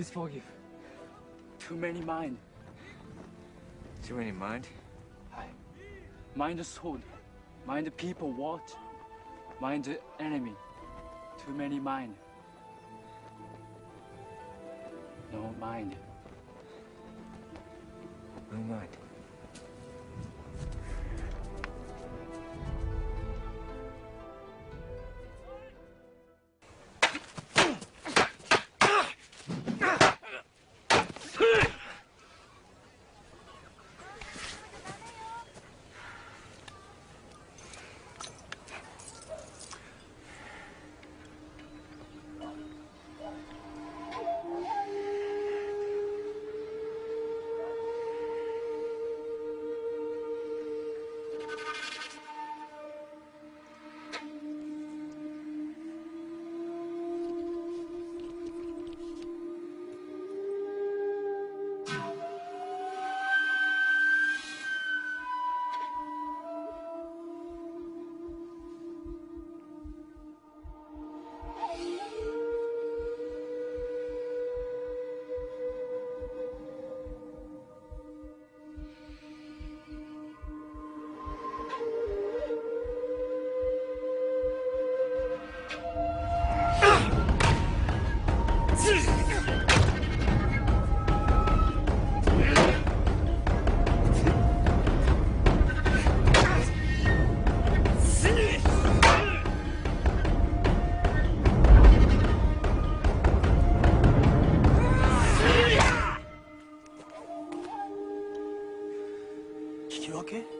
Please forgive. Too many mind. Too many mind? I mind the sword. Mind the people what? Mind the enemy. Too many mind. No mind. No mind. you okay?